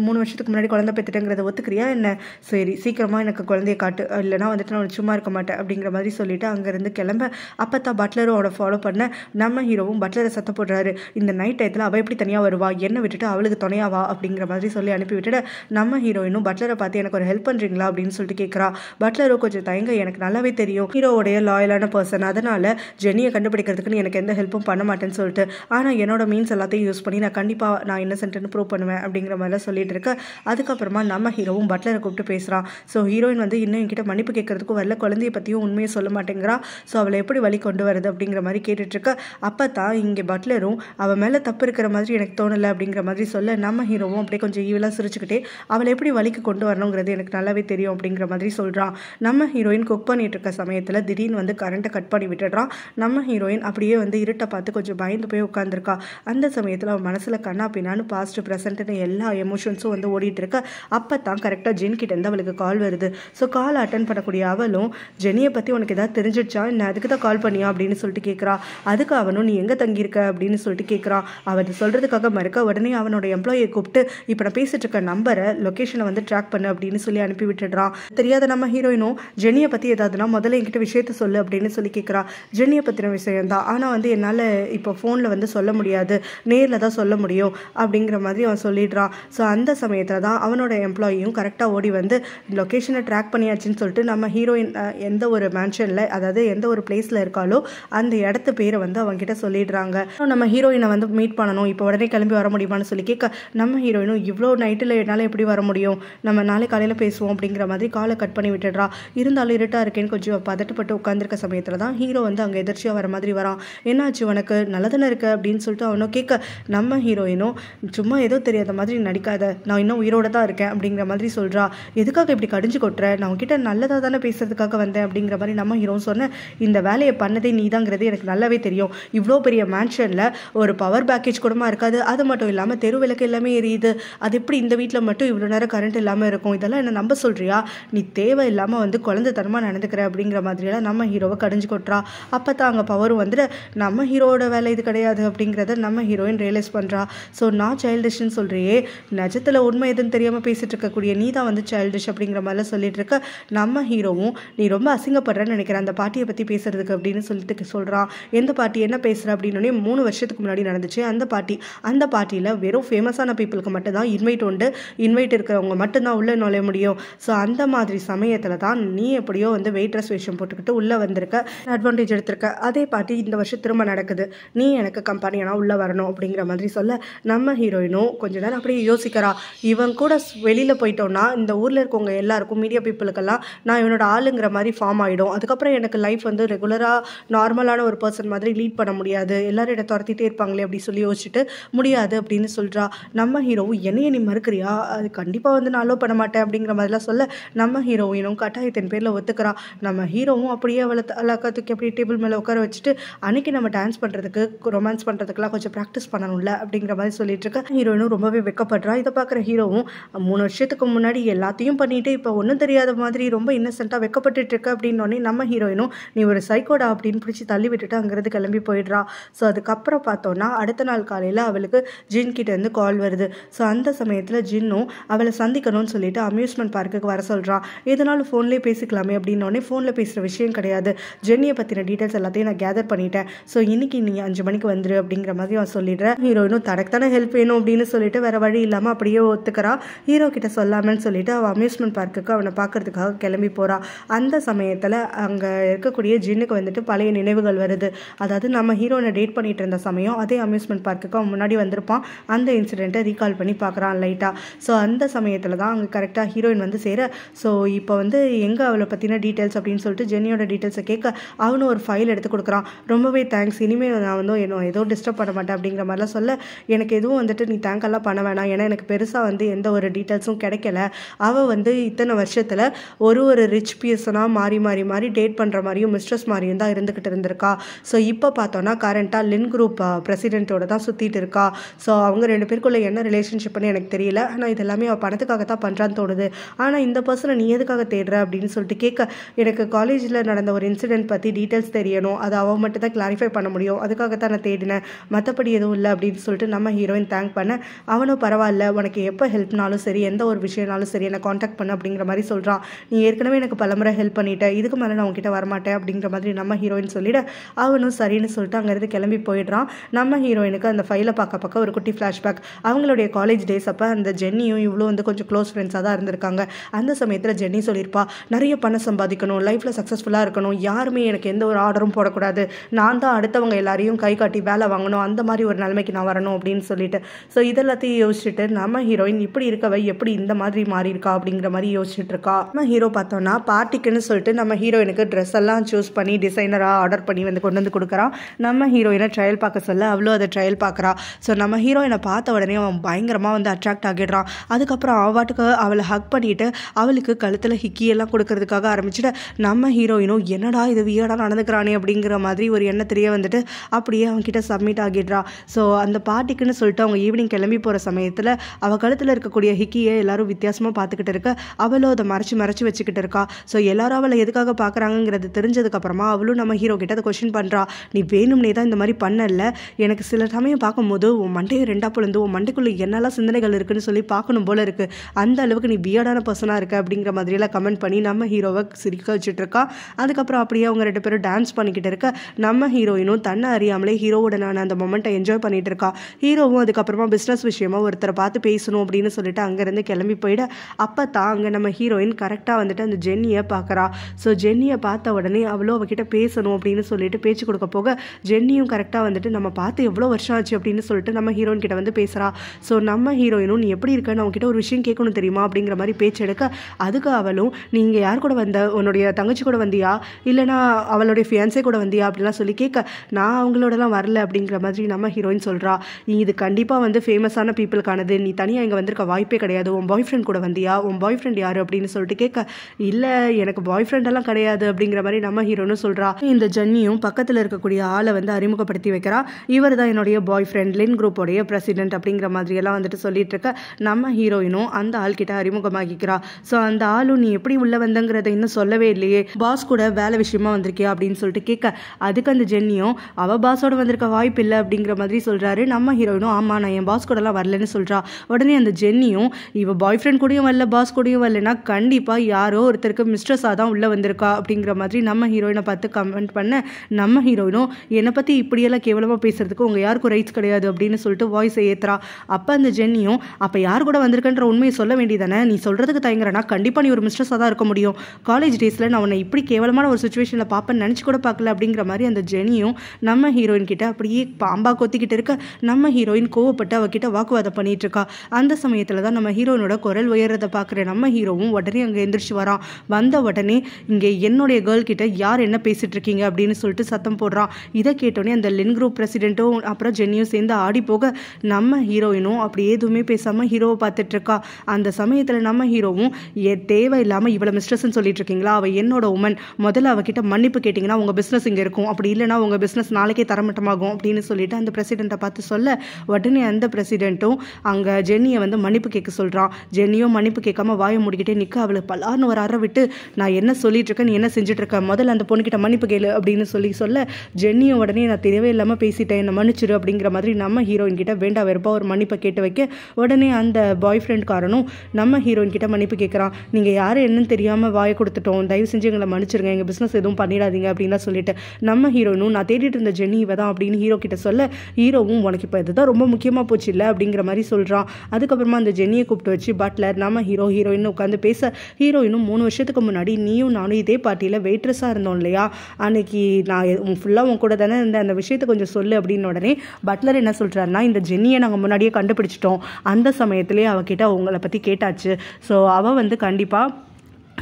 மூணு வருஷத்துக்கு முன்னாடி குழந்தை பெற்றுட்டேங்கிறத ஒத்துக்கிறியா என்ன? சரி சீக்கிரமாக எனக்கு குழந்தைய காட்டு. இல்லைனா வந்துட்டு நான் சும்மா இருக்க மாட்டேன். அப்படிங்கிற மாதிரி சொல்லிட்டு அங்கேருந்து கிளம்ப. அப்போ தான் பட்லரும் அவனை ஃபாலோ பண்ண நம்ம ஹீரோவும் பட்லரை சத்த போடுறாரு. இந்த நைட் டயத்தில் அவள் எப்படி தனியாக வருவா? என்ன விட்டுட்டு அவளுக்கு துணையாவா அப்படிங்கிற மாதிரி சொல்லி அனுப்பிவிட்டுட்டு நம்ம ஹீரோயினும் பட்லரை பார்த்து எனக்கு ஒரு ஹெல்ப் பண்ணுறீங்களா அப்படின்னு சொல்லிட்டு கேட்குறா பட்லரோ கொஞ்சம் தயங்க எனக்கு நல்லாவே தெரியும். ஹீரோவுடைய லாயலான பர்சன் அதனால் ஜெனியை கண்டுபிடிக்கிறதுக்கு எனக்கு எந்த ஹெல்ப்பும் பண்ண மாட்டேன்னு சொல்லிட்டு ஆனால் என்னோட மீன்ஸ் எல்லாத்தையும் யூஸ் பண்ணி நான் கண்டிப்பாக நான் இன்னசென்ட்னு ப்ரூவ் பண்ணுவேன் அப்படிங்கிற மாதிரிலாம் சொல்லிட்டு இருக்கேன் அதுக்கப்புறமா நம்ம ஹீரோவும் பட்லரை கூப்பிட்டு பேசுகிறான் ஸோ ஹீரோயின் வந்து இன்னும் என்கிட்ட மன்னிப்பு கேட்கறதுக்கும் வரல குழந்தைய பற்றியும் உண்மையை சொல்ல மாட்டேங்கிறா. ஸோ அவளை எப்படி வழி கொண்டு வருது அப்படிங்கிற மாதிரி கேட்டுட்டு இருக்க. அப்போ தான் இங்கே பட்லரும் அவள் மேலே தப்பு இருக்கிற மாதிரி எனக்கு தோணலை அப்படிங்கிற மாதிரி சொல்ல நம்ம ஹீரோவும் அப்படியே கொஞ்சம் ஈவலாக சிரிச்சுக்கிட்டே அவளை எப்படி வழிக்கு கொண்டு வரணுங்கிறது எனக்கு நல்லாவே தெரியும் அப்படிங்கிற மாதிரி சொல்கிறான் நம்ம ஹீரோயின் குக் பண்ணிட்டு இருக்க சமயத்தில் திடீர்னு வந்து கரண்ட்டை கட் பண்ணி விட்டுடுறான். நம்ம ஹீரோயின் அப்படியே வந்து இருட்டை பார்த்து கொஞ்சம் பயந்து போய் உட்காந்துருக்கா அந்த சமயத்தில் அவன் மனசில் கண்ணா பின்னான்னு பாஸ்ட் ப்ரெசென்ட்னு எல்லா எமோஷன்ஸும் வந்து ஓடிட்டு இருக்க. அப்போ தான் கரெக்டாக ஜென் கிட்டேருந்து அவளுக்கு கால் வருது. ஸோ கால் அட்டன் பண்ணக்கூடிய அவளும் ஜெனியை பற்றி உனக்கு ஏதாவது தெரிஞ்சிடுச்சா? என்ன அதுக்கு தான் கால் பண்ணியா? அப்படின்னு சொல்லிட்டு கேட்குறா அதுக்கு அவனும் நீ எங்கே தங்கியிருக்க? அப்படின்னு சொல்லிட்டு கேட்குறான் அவன் சொல்கிறதுக்காக மறுக்க உடனே அவனோட எம்ப்ளாயை கூப்பிட்டு இப்போ நான் பேசிட்டு இருக்க நம்பரை லொக்கேஷனை வந்து ட்ராக் பண்ணு அப்படின்னு சொல்லி அனுப்பி விட்டுடுறான் தெரியாத நம்ம ஹீரோயினும் ஜெனியை பற்றி ஏதாவதுனா முதல்ல என்கிட்ட விஷயத்த சொல்லு அப்படின்னு சொல்லி கேட்குறா ஜெனியை பற்றின விஷயம் தான். ஆனால் வந்து என்னால் இப்போ ஃபோனில் வந்து சொல்ல முடியாது. நேரில் தான் சொல்ல முடியும் அப்படிங்கிற மாதிரி அவன் சொல்லிடுறான் ஸோ அந்த சமயத்தில் தான் அவனோட எம்ப்ளாயியும் கரெக்டாக ஓடி வந்து லொக்கேஷனை ட்ராக் பண்ணியாச்சுன்னு சொல்லிட்டு நம்ம ஹீரோயின் எந்த ஒரு மேன்ஷனில் அதாவது எந்த ஒரு பிளேஸில் இருக்காலோ அந்த இடத்து பேரை வந்து அவன்கிட்ட சொல்லிடுறாங்க. நம்ம ஹீரோயினை வந்து மீட் பண்ணணும். இப்போ உடனே கிளம்பி வர முடியுமான்னு சொல்லி கேட்க நம்ம ஹீரோயினும் இவ்வளோ நைட்டில் என்னால் எப்படி வர முடியும்? நம்ம நாளை காலையில் பேசுவோம் அப்படிங்கிற மாதிரி காலை கட் பண்ணி விட்டுடுறா. இருந்தாலும் இருட்டாக இருக்கேன்னு கொஞ்சம் பதட்டப்பட்டு உட்காந்துருக்க சமயத்தில் தான் ஹீரோ வந்து அங்கே எதிர்ச்சியாக வர மாதிரி வரான் என்னாச்சு உனக்கு? நல்லதானே இருக்கு? அப்படின்னு சொல்லிட்டு அவனும் கேட்க நம்ம ஹீரோயினும் சும்மா ஏதோ தெரியாத மாதிரி நடிக்காத. நான் இன்னும் உயிரோட தான் இருக்கேன். அப்படிங்கிற மாதிரி சொல்கிறா எதுக்காக இப்படி கடிஞ்சு கொட்டுற? நான் உங்ககிட்ட நல்லதாக தானே பேசுறதுக்காக வந்தேன். அப்படிங்கிற மாதிரி நம்ம ஹீரோ சொன்னேன் இந்த வேலையை பண்ணதே நீதாங்கிறது எனக்கு நல்லாவே தெரியும். இவ்வளோ பெரிய மேன்ஷனில் ஒரு பவர் பேக்கேஜ் கூடமா இருக்காது. அது மட்டும் இல்லாமல் தெரு விளக்கு எல்லாமே எரியுது. அது எப்படி இந்த வீட்டில் மட்டும் இவ்வளோ நேரம் கரண்ட் இல்லாமல் இருக்கும்? இதெல்லாம் என்ன நம்ப சொல்கிறியா நீ தேவை இல்லாமல் வந்து குழந்தைத்தனமாக நடந்துக்கிற அப்படிங்கிற மாதிரியெல்லாம் நம்ம ஹீரோவை கடிஞ்சு கொட்டுறா. அப்போ தான் அங்கே பவரும் வந்துட்டு நம்ம ஹீரோவோட வேலை இது கிடையாது அப்படிங்கிறத நம்ம ஹீரோயின் ரியலைஸ் பண்ணுறா ஸோ நான் சைல்டிஷ்னு சொல்கிறியே நிஜத்தில் உண்மை எதுன்னு தெரியாமல் பேசிகிட்டு இருக்கக்கூடிய நீ தான் வந்து சைல்டிஷ் அப்படிங்கிற மாதிரிலாம் சொல்லிட்டு இருக்க. நம்ம ஹீரோவும் நீ ரொம்ப அசிங்கப்படுறேன்னு நினைக்கிறேன். அந்த பாட்டியை பற்றி பேசுறதுக்கு அப்படின்னு சொல்லிட்டு சொல்கிறான் எந்த பாட்டி என்ன பேசுகிற அப்படின்னு மூணு வருஷத்துக்கு முன்னாடி நடந்துச்சு. அந்த பாட்டி அந்த பாட்டியில் வெறும் ஃபேமஸான பீப்புளுக்கு மட்டும்தான் இன்வைட் உண்டு. இன்வைட் இருக்கிறவங்க மட்டும்தான் உள்ளே நுழைய முடியும். ஸோ அந்த மாதிரி சமயத்தில் தான் நீ எப்படியோ வந்து வெயிட்ரஸ் வேஷம் போட்டுக்கிட்டு உள்ளே வந்திருக்க அட்வான்டேஜ் எடுத்திருக்க. அதே பாட்டி இந்த வருஷம் திரும்ப நடக்குது. நீ எனக்கு கம்பெனியெல்லாம் உள்ளே வரணும் அப்படிங்கிற மாதிரி சொல்ல நம்ம ஹீரோயினும் கொஞ்ச நேரம் அப்படியே யோசிக்கிறா. இவன் கூட வெளியில் போயிட்டோம்னா இந்த ஊரில் இருக்கவங்க எல்லாருக்கும் மீடியா பீப்புளுக்கெல்லாம் நான் இவனோட ஆளுங்கிற மாதிரி ஃபார்ம் ஆகிடும் அதுக்கப்புறம் எனக்கு லைஃப் வந்து ரெகுலராக நார்மலான ஒரு பர்சன் மாதிரி லீட் பண்ண முடியாது. எல்லாரும் என்னை துரத்திட்டே இருப்பாங்களே அப்படி சொல்லி யோசிச்சுட்டு முடியாது அப்படின்னு சொல்கிறா நம்ம ஹீரோவும் என்னைய நீ மறுக்கிறியா? அது கண்டிப்பாக வந்து நான் அலோவ் பண்ண மாட்டேன் அப்படிங்கிற மாதிரிலாம் சொல்ல நம்ம ஹீரோயினும் கட்டாயத்தின் பேரில் ஒத்துக்கிறா நம்ம ஹீரோவும் அப்படியே அவளை அழகா தூக்கி அப்படியே டேபிள் மேலே உட்கார வச்சுட்டு அன்னைக்கு நம்ம டான்ஸ் பண்ணுறதுக்கு ரொமான்ஸ் பண்ணுறதுக்குலாம் கொஞ்சம் ப்ராக்டிஸ் பண்ணணும்ல அப்படிங்கிற மாதிரி சொல்லிட்டு இருக்க ஹீரோயினும் ரொம்பவே வெக்கப்படுறா. இதை பார்க்குற ஹீரோவும் மூணு வருஷத்துக்கு முன்னாடி எல்லாத்தையும் பண்ணிட்டு இப்போ ஒன்றும் தெரியாத மாதிரி ரொம்ப இன்னசென்ட்டாக வெக்கப்பட்டுட்டு இருக்க அப்படின்னோடனே நம்ம ஹீரோயினும் நீ ஒரு சைக்கோடா அப்படின்னு பிடிச்சி தள்ளி விட்டுட்டு அங்கேருந்து கிளம்பி போயிடுறா. ஸோ அதுக்கப்புறம் பார்த்தோன்னா அடுத்த நாள் காலையில் அவளுக்கு ஜின் இருந்து கால் வருது. ஸோ அந்த அந்த சமயத்தில் ஜின்னும் அவளை சந்திக்கணும்னு சொல்லிட்டு அம்யூஸ்மெண்ட் பார்க்குக்கு வர சொல்கிறான் எதனாலும் ஃபோன்லேயே பேசிக்கலாமே அப்படின்னோடனே ஃபோனில் பேசுகிற விஷயம் கிடையாது. ஜென்னியை பற்றின டீட்டெயில்ஸ் எல்லாத்தையும் நான் கேதர் பண்ணிட்டேன். ஸோ இன்னைக்கு நீ அஞ்சு மணிக்கு வந்துரு அப்படிங்கிற மாதிரி அவன் சொல்லிடுறேன் ஹீரோயினும் தனக்கு தானே ஹெல்ப் வேணும் அப்படின்னு சொல்லிட்டு வேற வழி இல்லாமல் அப்படியே ஒத்துக்கிறா. ஹீரோ கிட்ட சொல்லாமன்னு சொல்லிட்டு அவள் அம்யூஸ்மெண்ட் பார்க்குக்கு அவனை பார்க்கறதுக்காக கிளம்பி போகிறான் அந்த சமயத்தில் அங்கே இருக்கக்கூடிய ஜின்னுக்கு வந்துட்டு பழைய நினைவுகள் வருது. அதாவது நம்ம ஹீரோனை டேட் பண்ணிட்டு இருந்த சமயம் அதே அம்யூஸ்மெண்ட் பார்க்குக்கு அவன் முன்னாடி வந்திருப்பான். அந்த இன்சிடெண்ட்டை ரீகால் பண்ணி பார்க்குறான் லைட்டாக ஸோ அந்த சமயத்தில் தான் அங்கே கரெக்டாக ஹீரோயின் வந்து சேர ஸோ இப்போ வந்து எங்கே அவளை பற்றின டீட்டெயில்ஸ் அப்படின்னு சொல்லிட்டு ஜென்னியோட டீட்டெயில்ஸை கேட்க அவனும் ஒரு ஃபைல் எடுத்து கொடுக்குறான். ரொம்பவே தேங்க்ஸ் இனிமேல் நான் வந்து என்ன ஏதோ டிஸ்டர்ப் பண்ண மாட்டேன் அப்படிங்கிற மாதிரிலாம் சொல்ல எனக்கு எதுவும் வந்துட்டு நீ தேங்க்கெல்லாம் பண்ண வேணாம். ஏன்னா எனக்கு பெருசாக வந்து எந்த ஒரு டீட்டெயில்ஸும் கிடைக்கல. அவள் வந்து இத்தனை வருஷத்தில் ஒரு ஒரு ரிச் பீர்சனாக மாறி மாறி மாறி டேட் பண்ணுற மாதிரியும் மிஸ்ட்ரஸ் மாதிரியும் தான் இருந்துக்கிட்டு இருந்திருக்கா. ஸோ இப்போ பார்த்தோன்னா கரண்ட்டாக லின் குரூப் பிரசிடென்ட்டோட தான் சுற்றிட்டு இருக்கா. ஸோ அவங்க ரெண்டு பேருக்குள்ள என்ன ரிலேஷன்ஷிப்னு எனக்கு தெரியல. ஆனால் இது எல்லாமே அவள் பணத்துக்காக தான் பண்ணுறான்னு தோணுது. ஆனால் இந்த பர்சனை நீ எதுக்காக தேடுற அப்படின்னு சொல்லிட்டு கேட்க எனக்கு காலேஜில் நடந்த ஒரு இன்சிடென்ட் பற்றி டீட்டெயில்ஸ் தெரியணும். அது அவள் மட்டும் தான் கிளாரிஃபை பண்ண முடியும். அதுக்காக தான் நான் தேடினேன். மற்றபடி எதுவும் இல்லை அப்படின்னு சொல்லிட்டு நம்ம ஹீரோயின் தேங்க் பண்ண அவனும் பரவாயில்ல உனக்கு எப்போ ஹெல்ப்னாலும் சரி எந்த ஒரு விஷயம்னாலும் சரி என்னை காண்டாக்ட் பண்ண அப்படிங்கிற மாதிரி சொல்கிறான் நீ ஏற்கனவே எனக்கு பலமுறை ஹெல்ப் பண்ணிட்டேன் இதுக்கு மேலே நான் உங்ககிட்ட வரமாட்டேன் அப்படிங்கிற மாதிரி நம்ம ஹீரோயின் சொல்லிட அவனும் சரின்னு சொல்லிட்டு அங்கேருந்து கிளம்பி போயிடுறான். நம்ம ஹீரோயினுக்கு அந்த ஃபைலை பார்க்க பார்க்க ஒரு குட்டி ஃப்ளாஷ்பேக் அவங்களுடைய காலேஜ் டே டேஸ் அப்போ அந்த ஜென்னியும் இவ்வளோ வந்து கொஞ்சம் க்ளோஸ் ஃப்ரெண்ட்ஸாக தான் இருந்திருக்காங்க. அந்த சமயத்தில் ஜென்னி சொல்லியிருப்பா நிறைய பணம் சம்பாதிக்கணும் லைஃப்பில் சக்ஸஸ்ஃபுல்லாக இருக்கணும். யாருமே எனக்கு எந்த ஒரு ஆர்டரும் போடக்கூடாது. நான் தான் அடுத்தவங்க எல்லாரையும் கை காட்டி வேலை வாங்கணும். அந்த மாதிரி ஒரு நிலைமைக்கு நான் வரணும் அப்படின்னு சொல்லிட்டு. ஸோ இதெல்லாத்தையும் யோசிச்சுட்டு நம்ம ஹீரோயின் இப்படி இருக்கவை எப்படி இந்த மாதிரி மாறி இருக்கா அப்படிங்கிற மாதிரி யோசிச்சுட்டு இருக்கா. நம்ம ஹீரோ பார்த்தோம்னா பார்ட்டிக்குன்னு சொல்லிட்டு நம்ம ஹீரோயினுக்கு ட்ரெஸ் எல்லாம் சூஸ் பண்ணி டிசைனராக ஆர்டர் பண்ணி வந்து கொண்டு வந்து கொடுக்குறான். நம்ம ஹீரோயினை ட்ரையல் பார்க்க சொல்ல அவ்வளோ அதை ட்ரையல் பார்க்குறா. ஸோ நம்ம ஹீரோயினை பார்த்த உடனே அவன் பயங்கரமாக வந்து அட்ராக்ட் ஆகிடுறான் அதுக்கப்புறம் அவாட்டுக்கு அவளை ஹக் பண்ணிட்டு அவளுக்கு கழுத்தில் ஹிக்கியெல்லாம் கொடுக்கறதுக்காக ஆரம்பிச்சுட்டு நம்ம ஹீரோயினும் என்னடா இது வியடாக நடந்துக்கிறானே அப்படிங்கிற மாதிரி ஒரு எண்ணத்திலேயே வந்துட்டு அப்படியே அவன்கிட்ட சப்மிட் ஆகிடுறா. ஸோ அந்த பார்ட்டிக்குன்னு சொல்லிட்டு அவங்க ஈவினிங் கிளம்பி போகிற சமயத்தில் அவள் கழுத்தில் இருக்கக்கூடிய ஹிக்கியை எல்லாரும் வித்தியாசமாக பார்த்துக்கிட்டு இருக்க அவளும் அதை மறைச்சு மறைச்சு வச்சுக்கிட்டு இருக்கா. ஸோ எல்லாரும் அவளை எதுக்காக பார்க்குறாங்கிறது தெரிஞ்சதுக்கப்புறமா அவளும் நம்ம ஹீரோ கிட்ட அதை கொஷின் பண்ணுறா நீ வேணும்னே தான் இந்த மாதிரி பண்ணல. எனக்கு சில சமயம் பார்க்கும்போது உன் மண்டையை ரெண்டா பொழுது உன் மண்டைக்குள்ளே என்னெல்லாம் சிந்தனைகள் இருக்குன்னு சொல்லி பார்க்கணும் போல இருக்கு. அந்த அளவுக்கு நீ பியர்டான பர்சனாக இருக்க அப்படிங்கிற மாதிரியெல்லாம் கமெண்ட் பண்ணி நம்ம ஹீரோவை சிரிக்க வச்சுட்டு இருக்கா. அதுக்கப்புறம் அப்படியே அவங்க ரெண்டு பேரும் டான்ஸ் பண்ணிக்கிட்டு இருக்க. நம்ம ஹீரோயினும் தன்னை அறியாமலே ஹீரோவுடனான அந்த மொமெண்ட்டை என்ஜாய் பண்ணிட்டு இருக்கா. ஹீரோவும் அதுக்கப்புறமா பிஸ்னஸ் விஷயமா ஒருத்தரை பார்த்து பேசணும் அப்படின்னு சொல்லிட்டு அங்கேருந்து கிளம்பி போயிட அப்போ தான் அங்கே நம்ம ஹீரோயின் கரெக்டாக வந்துட்டு அந்த ஜென்னியை பார்க்குறா. ஸோ ஜென்னியை பார்த்த உடனே அவ்வளோ அவகிட்ட பேசணும் அப்படின்னு சொல்லிட்டு பேச்சு கொடுக்க போக ஜென்னியும் கரெக்டாக வந்துட்டு நம்ம பார்த்து எவ்வளோ வருஷம் ஆச்சு அப்படின்னு சொல்லிட்டு நம்ம ஹீரோயின் கிட்ட வந்து பேசுகிறா ஸோ நம்ம ஹீரோயினும் நீ எப்படி இருக்க? நான் உன்கிட்ட ஒரு விஷயம் கேட்கணும் தெரியுமா? அப்படிங்கிற மாதிரி பேச்சு எடுக்க அதுக்கு அவளும் நீங்கள் யார் கூட வந்த உன்னுடைய தங்கச்சி கூட வந்தியா? இல்லைனா அவளுடைய ஃபியான்ஸே கூட வந்தியா? அப்படிலாம் சொல்லி கேட்க நான் அவங்களோடலாம் வரல. அப்படிங்கிற மாதிரி நம்ம ஹீரோயின் சொல்கிறா நீ இது கண்டிப்பாக வந்து ஃபேமஸான பீப்புளுக்கானது நீ தனியாக இங்கே வந்திருக்க வாய்ப்பே கிடையாது. உன் பாய் ஃப்ரெண்ட் கூட வந்தியா? உன் பாய் ஃப்ரெண்ட் யார்? அப்படின்னு சொல்லிட்டு கேட்க இல்லை எனக்கு பாய் ஃப்ரெண்டெல்லாம் கிடையாது. அப்படிங்கிற மாதிரி நம்ம ஹீரோனும் சொல்கிறா இந்த ஜன்னியும் பக்கத்தில் இருக்கக்கூடிய ஆளை வந்து அறிமுகப்படுத்தி வைக்கிறா. இவர் தான் என்னுடைய பாய் ஃப்ரெண்ட் லின் குரூப்போடைய பிரசிடென்ட் அப்படிங்கிற மாதிரியெல்லாம் வந்துட்டு சொல்லிட்டு இருக்க நம்ம ஹீரோயினும் அந்த ஆள்கிட்ட அறிமுகமாகிக்கிறா. ஸோ அந்த ஆளும் நீ எப்படி உள்ள வந்தங்கிறத இன்னும் சொல்லவே இல்லையே. பாஸ் கூட வேலை விஷயமா வந்திருக்கியா? அப்படின்னு சொல்லிட்டு கேட்க அதுக்கு அந்த ஜென்னியும் அவ பாஸோட வந்திருக்க வாய்ப்பு இல்லை அப்படிங்கிற மாதிரி சொல்றாரு. நம்ம ஹீரோயினும் ஆமா நான் என் பாஸ் கூடலாம் வரலன்னு சொல்றா. உடனே அந்த ஜென்னியும் இவ பாய் ஃப்ரெண்ட் கூடயும் வரல பாஸ் கூடயும் வரலன்னா கண்டிப்பா யாரோ ஒருத்தருக்கு மிஸ்ட்ரஸாக தான் உள்ள வந்திருக்கா. அப்படிங்கிற மாதிரி நம்ம ஹீரோயினை பார்த்து கமெண்ட் பண்ண நம்ம ஹீரோயினும் என்னை பத்தி இப்படியெல்லாம் கேவலமா பேசுறதுக்கு உங்க யாருக்கும் ரைட்ஸ் கிடையாது அப்படின்னு சொல்லிட்டு வாய்ஸை ஏத்துறா. அப்ப அந்த நீயும் அப்போ யார் கூட வந்திருக்கன்ற உண்மையை சொல்ல வேண்டியதானே? நீ சொல்கிறதுக்கு தயங்குறனா கண்டிப்பாக நீ ஒரு மிஸ்ட்ரஸாக தான் இருக்க முடியும். காலேஜ் டேஸில் நான் உன்னை இப்படி கேவலமான ஒரு சுச்சுவேஷனில் பார்ப்பேன் நினச்சி கூட பார்க்கல அப்படிங்கிற மாதிரி அந்த ஜெனியும் நம்ம ஹீரோயின் கிட்ட அப்படியே பாம்பா கொத்திக்கிட்டு இருக்க நம்ம ஹீரோயின் கோவப்பட்டு அவகிட்ட வாக்குவாதம் பண்ணிட்டு இருக்கா. அந்த சமயத்தில் தான் நம்ம ஹீரோயினோட குரல் உயர்றதை பார்க்குற நம்ம ஹீரோவும் உடனே அங்கே எந்திரிச்சு வரான். வந்த உடனே இங்கே என்னுடைய கேர்ள் கிட்ட யார் என்ன பேசிட்டு இருக்கீங்க அப்படின்னு சொல்லிட்டு சத்தம் போடுறான். இதை கேட்டோடனே அந்த லென் குரூப் பிரசிடென்ட்டும் அப்புறம் ஜென்னியும் சேர்ந்து ஆடி போக நம்ம ஹீரோயினும் அப்படி எதுவுமே பேசாமல் ஹீரோவை பார்த்துட்டு இருக்கா அந்த சமயத்தில் நம்ம ஹீரோவும் ஏ தேவையில்லாமல் இவ்வளோ மிஸ்ட்ரஸ்ன்னு சொல்லிட்டு இருக்கீங்களா அவள் என்னோட உமன் முதல்ல அவகிட்ட மன்னிப்பு கேட்டிங்கன்னா உங்கள் பிஸ்னஸ் இங்கே இருக்கும். அப்படி இல்லைனா உங்கள் பிஸ்னஸ் நாளைக்கே தரமட்டமாகும் அப்படின்னு சொல்லிட்டு அந்த பிரசிடெண்ட்டை பார்த்து சொல்ல உடனே அந்த பிரசிடெண்ட்டும் அங்கே ஜென்னியை வந்து மன்னிப்பு கேட்க சொல்கிறான் ஜென்னியும் மன்னிப்பு கேட்காம வாயை மூடிக்கிட்டே நிற்க அவளை பலார்னு ஒரு அற விட்டு நான் என்ன சொல்லிட்டு இருக்கேன் நீ என்ன செஞ்சுட்டு இருக்க முதல்ல அந்த பொண்ணுக்கிட்ட மன்னிப்பு கேளு அப்படின்னு சொல்லி சொல்ல ஜென்னியும் உடனே நான் தெரியவே இல்லாமல் பேசிட்டேன். என்னை மன்னிச்சிரு அப்படிங்கிற மாதிரி நம்ம ஹீரோயின் கிட்ட வேண்டா வெறுப்பா ஒரு மன்னிப்பை கேட்டு வைக்க உடனே அந்த பாய் ஃப்ரெண்ட்காரனும் நம்ம ஹீரோயின் கிட்ட மன்னிப்பு கேட்குறான் நீங்கள் யார் என்னன்னு தெரியாமல் வாயை கொடுத்துட்டோம். தயவு செஞ்சு எங்களை மன்னிச்சிருங்க. எங்கள் பிஸ்னஸ் எதுவும் பண்ணிடாதீங்க அப்படின்லாம் சொல்லிட்டு நம்ம ஹீரோயினும் நான் தேடிட்டு இருந்த ஜென்னி இவ தான் அப்படின்னு ஹீரோ கிட்ட சொல்ல ஹீரோவும் உனக்கு இப்போ இதுதான் ரொம்ப முக்கியமாக போச்சு இல்லை? அப்படிங்கிற மாதிரி சொல்கிறான் அதுக்கப்புறமா அந்த ஜென்னியை கூப்பிட்டு வச்சு பட்லர் நம்ம ஹீரோ ஹீரோயின் உட்காந்து பேச. ஹீரோயினும் மூணு வருஷத்துக்கு முன்னாடி நீயும் நானும் இதே பார்ட்டியில் வெயிட்ரஸாக இருந்தோம் இல்லையா? அன்னைக்கு நான் ஃபுல்லாக உன் கூட தானே இருந்த அந்த விஷயத்தை கொஞ்சம் சொல்லு அப்படின்னு உடனே பட்லர் என்ன சொல்கிறாருன்னா இந்த ஜென்னியை நாங்கள் முன்னாடியே கண்டுபிடிச்சிட்டோம். அந்த சமயத்திலே அவகிட்ட உங்களை பற்றி கேட்டாச்சு. ஸோ அவள் வந்து கண்டிப்பாக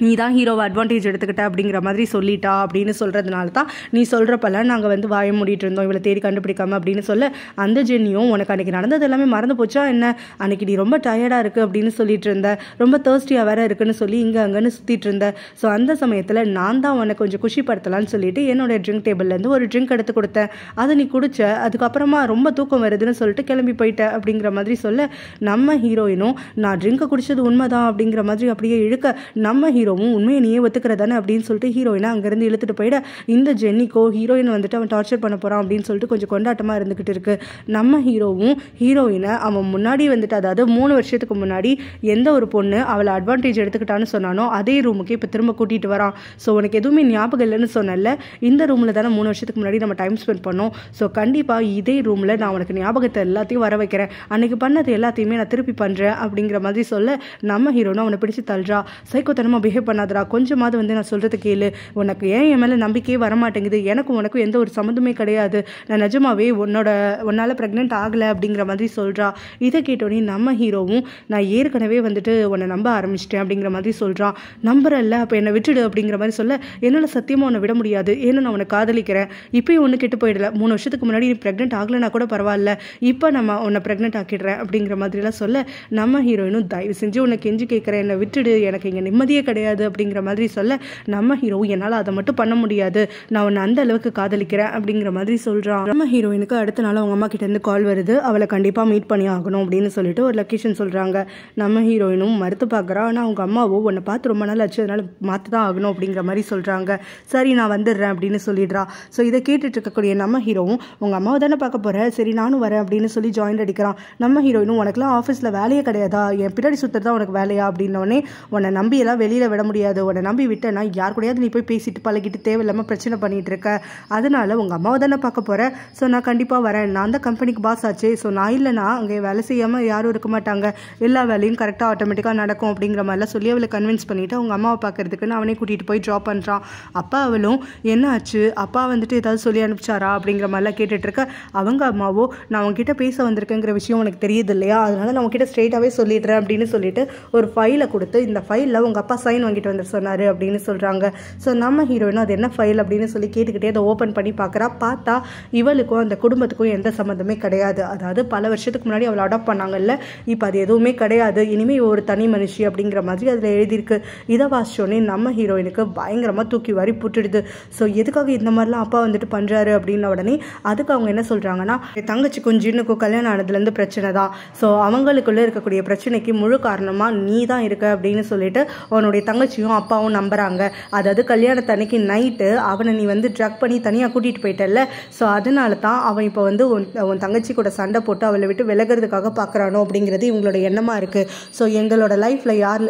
நீ தான் ஹீரோவை அட்வான்டேஜ் எடுத்துக்கிட்ட அப்படிங்கிற மாதிரி சொல்லிட்டா அப்படின்னு சொல்கிறதுனால தான் நீ சொல்கிறப்பெல்லாம் நாங்கள் வந்து வாய மூடிட்டு இருந்தோம். இவளை தேடி கண்டுபிடிக்காம அப்படின்னு சொல்ல அந்த ஜென்னியும் உனக்கு அன்றைக்கி நடந்தது எல்லாமே மறந்து போச்சா என்ன? அன்றைக்கி நீ ரொம்ப டயர்டாக இருக்குது அப்படின்னு சொல்லிட்டு இருந்த. ரொம்ப தேர்ஸ்டியாக வேற இருக்குன்னு சொல்லி இங்கே அங்கேன்னு சுற்றிட்டு இருந்த. ஸோ அந்த சமயத்தில் நான் தான் உனக்கு கொஞ்சம் குஷிப்படுத்தலாம்னு சொல்லிட்டு என்னோடய ட்ரிங்க் டேபிள்லேருந்து ஒரு ட்ரிங்க் எடுத்து கொடுத்தேன். அதை நீ குடிச்ச அதுக்கப்புறமா ரொம்ப தூக்கம் வருதுன்னு சொல்லிட்டு கிளம்பி போயிட்ட அப்படிங்கிற மாதிரி சொல்ல நம்ம ஹீரோயினும் நான் ட்ரிங்கை குடிச்சது உண்மைதான் அப்படிங்கிற மாதிரி அப்படியே இழுக்க நம்ம ஹீரோ ஹீரோவும் உண்மையை நீயே ஒத்துக்கிறதானே அப்படின்னு சொல்லிட்டு ஹீரோயினை அங்கேருந்து இழுத்துட்டு போயிட இந்த ஜென்னிக்கோ ஹீரோயின் வந்துட்டு அவன் டார்ச்சர் பண்ண போகிறான் அப்படின்னு சொல்லிட்டு கொஞ்சம் கொண்டாட்டமாக இருந்துக்கிட்டு இருக்கு. நம்ம ஹீரோவும் ஹீரோயினை அவன் முன்னாடி வந்துட்டு அதாவது மூணு வருஷத்துக்கு முன்னாடி எந்த ஒரு பொண்ணு அவளை அட்வான்டேஜ் எடுத்துக்கிட்டான்னு சொன்னானோ அதே ரூமுக்கு இப்போ திரும்ப கூட்டிகிட்டு வரான். ஸோ உனக்கு எதுவுமே ஞாபகம் இல்லைன்னு சொன்னல இந்த ரூமில் தானே மூணு வருஷத்துக்கு முன்னாடி நம்ம டைம் ஸ்பெண்ட் பண்ணோம். ஸோ கண்டிப்பாக இதே ரூமில் நான் உனக்கு ஞாபகத்தை எல்லாத்தையும் வர வைக்கிறேன். அன்னைக்கு பண்ணது எல்லாத்தையுமே நான் திருப்பி பண்ணுறேன் அப்படிங்கிற மாதிரி சொல்ல நம்ம ஹீரோனா அவனை பிடிச்சி தள்ளுறா. சைக்கோத்தனமாக பிஹேவ் பண்ணாதடா. கொஞ்சமாவது வந்து நான் சொல்கிறது கேளு. உனக்கு ஏன் என் மேலே நம்பிக்கையே வரமாட்டேங்குது? எனக்கும் உனக்கும் எந்த ஒரு சம்மந்தமே கிடையாது. நான் நிஜமாவே உன்னோட உன்னால் ப்ரெக்னென்ட் ஆகலை அப்படிங்கிற மாதிரி சொல்கிறா இதை கேட்டோடனே நம்ம ஹீரோவும் நான் ஏற்கனவே வந்துட்டு உன்னை நம்ப ஆரம்பிச்சிட்டேன் அப்படிங்கிற மாதிரி சொல்கிறான் நம்புறல்ல அப்போ என்னை விட்டுடு அப்படிங்கிற மாதிரி சொல்ல என்னால் சத்தியமாக உன்னை விட முடியாது. ஏன்னா நான் உன்னை காதலிக்கிறேன். இப்போயும் ஒன்று கெட்டு போயிடல. மூணு வருஷத்துக்கு முன்னாடி நீ ப்ரெக்னென்ட் ஆகலைன்னா கூட பரவாயில்ல. இப்போ நம்ம உன்னை ப்ரெக்னென்ட் ஆக்கிடுறேன் அப்படிங்கிற மாதிரிலாம் சொல்ல நம்ம ஹீரோயினும் தயவு செஞ்சு உன்னை கெஞ்சி கேட்குறேன் என்னை விட்டுடு. எனக்கு இங்கே நிம்மதியே கிடையாது. அப்படிங்கிற மாதிரி சொல்ல நம்ம ஹீரோ என்னால் அதை மட்டும் பண்ண முடியாது. நான் உன்னை அந்த அளவுக்கு காதலிக்கிறேன் அப்படிங்கிற மாதிரி சொல்கிறான் நம்ம ஹீரோயினுக்கு அடுத்த நாள் அவங்க அம்மா கிட்டேருந்து கால் வருது. அவளை கண்டிப்பாக மீட் பண்ணி ஆகணும் அப்படின்னு சொல்லிட்டு ஒரு லொக்கேஷன் சொல்கிறாங்க நம்ம ஹீரோயினும் மறுத்து பார்க்குறா. ஆனால் அவங்க அம்மாவோ உன்னை பார்த்து ரொம்ப நாள் ஆச்சு. அதனால் மாற்ற தான் ஆகணும் அப்படிங்கிற மாதிரி சொல்கிறாங்க சரி நான் வந்துடுறேன் அப்படின்னு சொல்லிடுறா. ஸோ இதை கேட்டுட்டு இருக்கக்கூடிய நம்ம ஹீரோவும் உங்கள் அம்மாவை தானே பார்க்க போகிறேன் சரி நானும் வரேன் அப்படின்னு சொல்லி ஜாயின் அடிக்கிறான். நம்ம ஹீரோயினும் உனக்குலாம் ஆஃபீஸில் வேலையே கிடையாதா? என் பின்னாடி சுற்றுறது தான் உனக்கு வேலையா? அப்படின்னோடனே உன்னை நம்பியெல்லாம் வெளியில் விட முடியாது. உன்னை நம்பி விட்டேன்னா யார் கூடயாவது நீ போய் பேசிட்டு பழகிட்டு தேவையில்லாமல் பிரச்சனை பண்ணிகிட்டு இருக்க. அதனால் உங்கள் அம்மாவை தானே பார்க்க போகிறேன் ஸோ நான் கண்டிப்பாக வரேன். நான் தான் கம்பெனிக்கு பாஸ் ஆச்சு. ஸோ நான் இல்லைனா அங்கே வேலை செய்யாமல் யாரும் இருக்க மாட்டாங்க. எல்லா வேலையும் கரெக்டாக ஆட்டோமேட்டிக்காக நடக்கும் அப்படிங்கிற மாதிரிலாம் சொல்லி அவளை கன்வின்ஸ் பண்ணிவிட்டு அவங்க அம்மாவை பார்க்குறதுக்குன்னு அவனே கூட்டிகிட்டு போய் ட்ராப் பண்ணுறான் அப்பா அவளும் என்ன ஆச்சு அப்பா வந்துட்டு ஏதாவது சொல்லி அனுப்பிச்சாரா? அப்படிங்கிற மாதிரிலாம் கேட்டுட்ருக்க அவங்க அம்மாவோ நான் அவங்ககிட்ட பேச வந்திருக்கேங்கிற விஷயம் உனக்கு தெரியுது இல்லையா? அதனால நான் உங்ககிட்ட ஸ்ட்ரெயிட்டாகவே சொல்லிடுறேன் அப்படின்னு சொல்லிட்டு ஒரு ஃபைலை கொடுத்து இந்த ஃபைலில் உங்கள் அப்பா சைன் வாங்கிட்டு வந்து சொன்னார் அப்படின்னு சொல்கிறாங்க ஸோ நம்ம ஹீரோயினும் அது என்ன ஃபைல் அப்படின்னு சொல்லி கேட்டுக்கிட்டே அதை ஓப்பன் பண்ணி பார்க்குறா. பார்த்தா இவளுக்கும் அந்த குடும்பத்துக்கும் எந்த சம்மந்தமே கிடையாது. அதாவது பல வருஷத்துக்கு முன்னாடி அவளை அடாப்ட் பண்ணாங்கல்ல. இப்போ அது எதுவுமே கிடையாது. இனிமேல் ஒரு தனி மனுஷி அப்படிங்கிற மாதிரி அதில் எழுதியிருக்கு. இதை வாசிச்சோடனே நம்ம ஹீரோயினுக்கு பயங்கரமாக தூக்கி வாரி புட்டுடுது. ஸோ எதுக்காக இந்த மாதிரிலாம் அப்பா வந்துட்டு பண்ணுறாரு அப்படின்ன உடனே அதுக்கு அவங்க என்ன சொல்கிறாங்கன்னா தங்கச்சிக்கும் ஜின்னுக்கும் கல்யாணம் ஆனதுலேருந்து பிரச்சனை தான். ஸோ அவங்களுக்குள்ளே இருக்கக்கூடிய பிரச்சனைக்கு முழு காரணமாக நீ தான் இருக்க அப்படின்னு சொல்லிட்டு அவனுடைய தங்கச்சியும் அப்பாவும் நம்புறாங்க. அதாவது கல்யாணத்தன்னைக்கு நைட்டு அவனை நீ வந்து ட்ரக் பண்ணி தனியாக கூட்டிகிட்டு போயிட்டல்ல. ஸோ அதனால தான் அவன் இப்போ வந்து உன் உன் தங்கச்சி கூட சண்டை போட்டு அவளை விட்டு விலகிறதுக்காக பார்க்குறானோ அப்படிங்கிறது இவங்களோட எண்ணமாக இருக்குது ஸோ எங்களோட லைஃப்பில் யார்